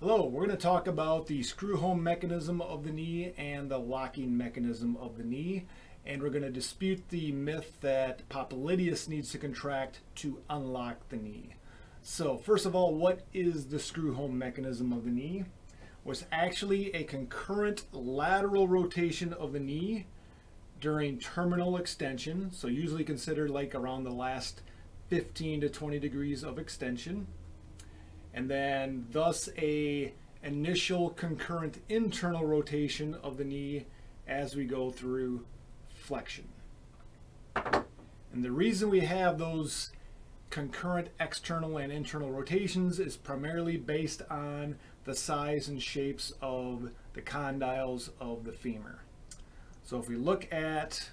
Hello, we're going to talk about the screw home mechanism of the knee and the locking mechanism of the knee. And we're going to dispute the myth that popliteus needs to contract to unlock the knee. So first of all, what is the screw home mechanism of the knee? It's actually a concurrent lateral rotation of the knee during terminal extension. So usually considered like around the last 15 to 20 degrees of extension and then thus a initial concurrent internal rotation of the knee as we go through flexion. And the reason we have those concurrent external and internal rotations is primarily based on the size and shapes of the condyles of the femur. So if we look at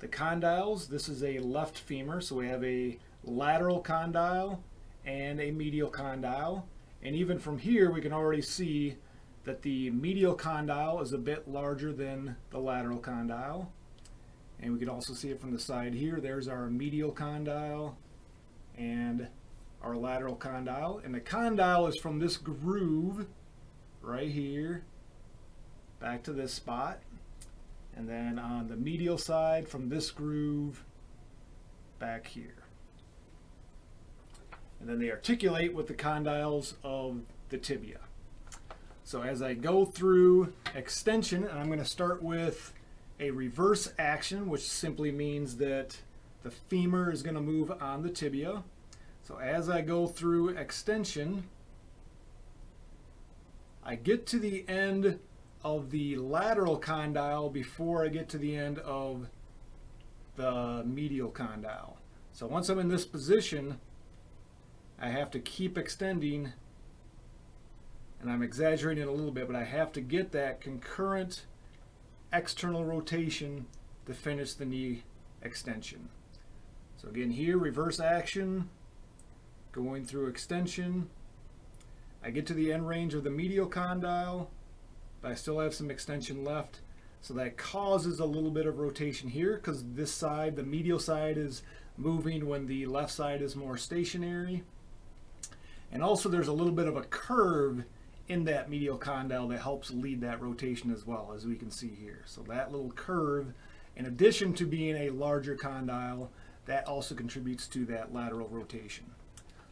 the condyles, this is a left femur, so we have a lateral condyle and a medial condyle. And even from here, we can already see that the medial condyle is a bit larger than the lateral condyle. And we can also see it from the side here. There's our medial condyle and our lateral condyle. And the condyle is from this groove right here back to this spot. And then on the medial side from this groove back here and then they articulate with the condyles of the tibia. So as I go through extension, and I'm going to start with a reverse action, which simply means that the femur is going to move on the tibia. So as I go through extension, I get to the end of the lateral condyle before I get to the end of the medial condyle. So once I'm in this position, I have to keep extending and I'm exaggerating a little bit, but I have to get that concurrent external rotation to finish the knee extension. So again here, reverse action, going through extension. I get to the end range of the medial condyle, but I still have some extension left. So that causes a little bit of rotation here because this side, the medial side is moving when the left side is more stationary. And also there's a little bit of a curve in that medial condyle that helps lead that rotation as well, as we can see here. So that little curve, in addition to being a larger condyle, that also contributes to that lateral rotation.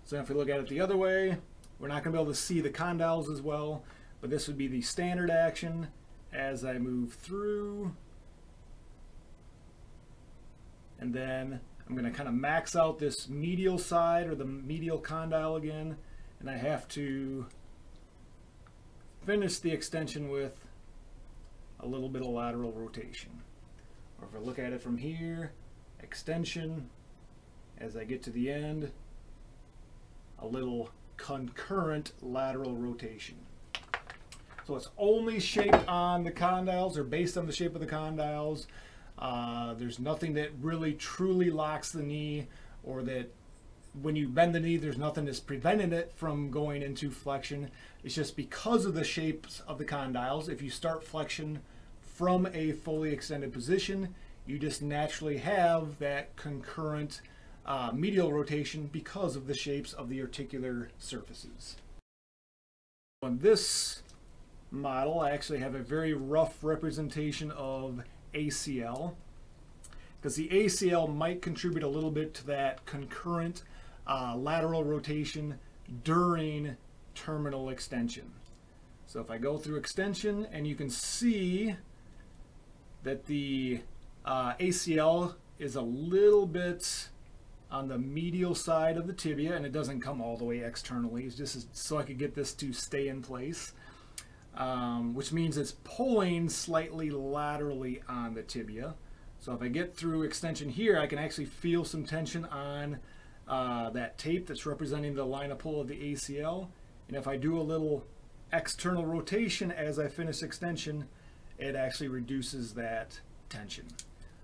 So if we look at it the other way, we're not going to be able to see the condyles as well, but this would be the standard action as I move through. And then I'm going to kind of max out this medial side or the medial condyle again and I have to finish the extension with a little bit of lateral rotation. Or if I look at it from here, extension, as I get to the end, a little concurrent lateral rotation. So it's only shaped on the condyles or based on the shape of the condyles. Uh, there's nothing that really truly locks the knee or that when you bend the knee, there's nothing that's preventing it from going into flexion. It's just because of the shapes of the condyles. If you start flexion from a fully extended position, you just naturally have that concurrent uh, medial rotation because of the shapes of the articular surfaces. On this model, I actually have a very rough representation of ACL because the ACL might contribute a little bit to that concurrent uh, lateral rotation during terminal extension. So if I go through extension and you can see that the uh, ACL is a little bit on the medial side of the tibia and it doesn't come all the way externally. It's just so I could get this to stay in place, um, which means it's pulling slightly laterally on the tibia. So if I get through extension here, I can actually feel some tension on uh, that tape that's representing the line of pull of the ACL. And if I do a little external rotation as I finish extension, it actually reduces that tension.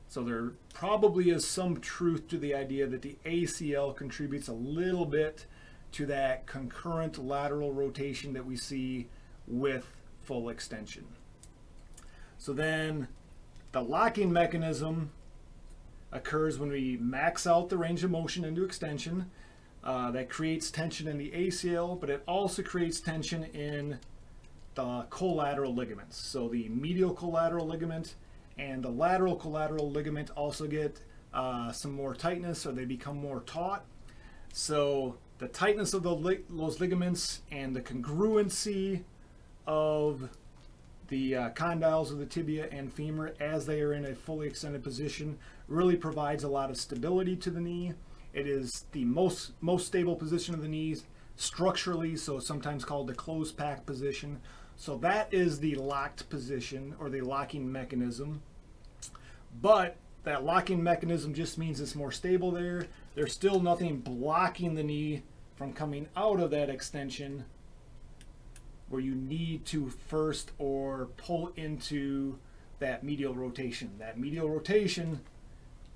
So there probably is some truth to the idea that the ACL contributes a little bit to that concurrent lateral rotation that we see with full extension. So then the locking mechanism occurs when we max out the range of motion into extension. uh, that creates tension in the ACL, but it also creates tension in the collateral ligaments. So the medial collateral ligament and the lateral collateral ligament also get uh, some more tightness or they become more taut. So the tightness of the li those ligaments and the congruency of the uh, condyles of the tibia and femur as they are in a fully extended position really provides a lot of stability to the knee. It is the most most stable position of the knees structurally, so sometimes called the closed pack position. So that is the locked position or the locking mechanism. But that locking mechanism just means it's more stable there. There's still nothing blocking the knee from coming out of that extension where you need to first or pull into that medial rotation. That medial rotation,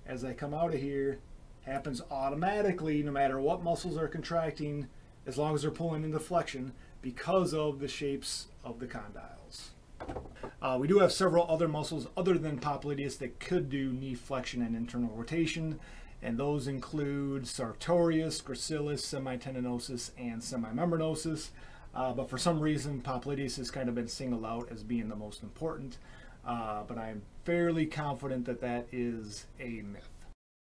as I come out of here, happens automatically no matter what muscles are contracting as long as they're pulling into flexion because of the shapes of the condyles. Uh, we do have several other muscles other than popliteus that could do knee flexion and internal rotation, and those include sartorius, gracilis, semitendinosus, and semimembranosus. Uh, but for some reason, popliteus has kind of been singled out as being the most important. Uh, but I'm fairly confident that that is a myth.